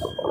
you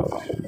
you